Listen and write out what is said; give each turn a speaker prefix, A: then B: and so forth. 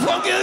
A: forgive